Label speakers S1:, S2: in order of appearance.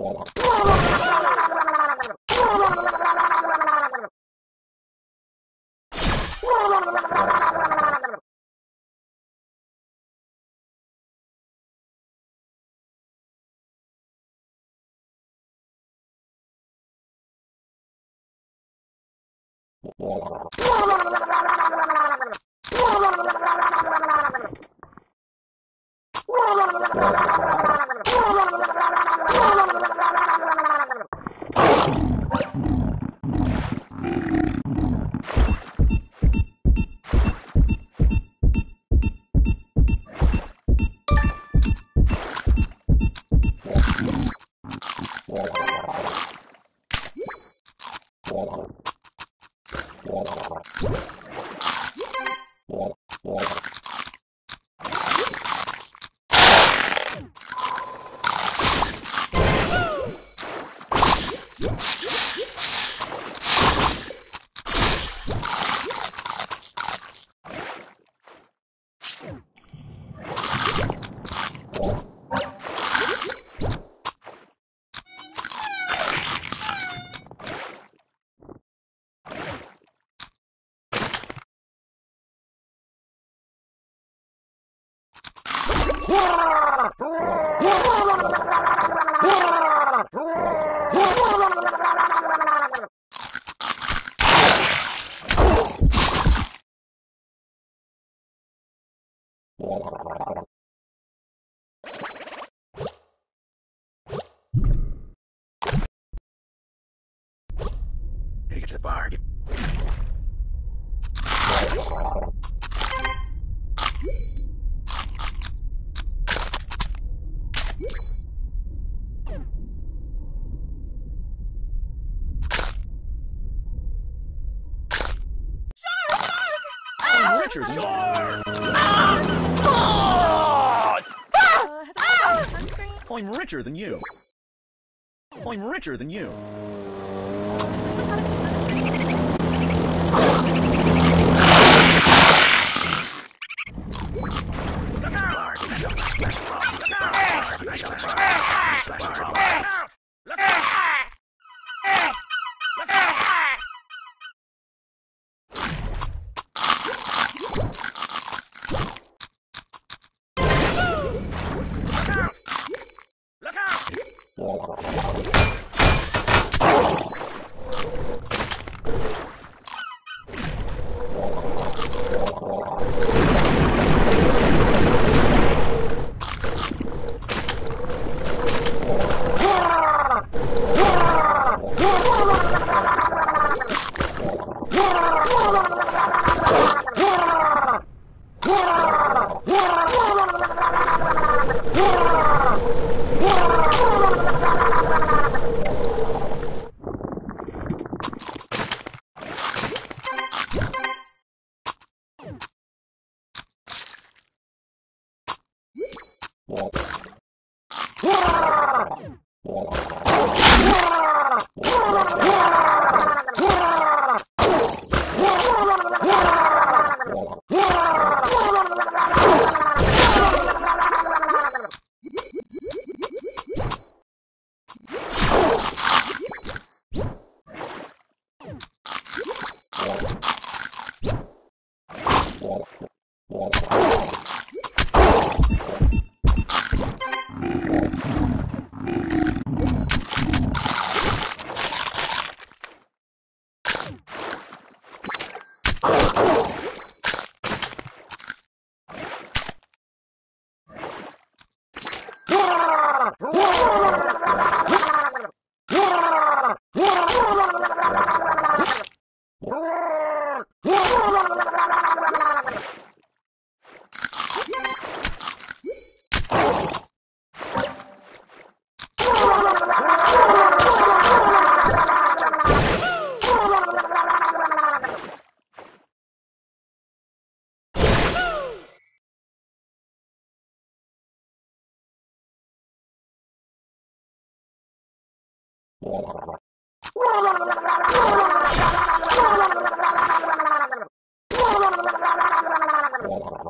S1: to Roar! To the bar. Get- I'm richer than you.
S2: Uh, has anyone got sunscreen?
S1: I'm richer than you. I'm richer than you. Come
S3: on. Yeah. Yeah. Thank you.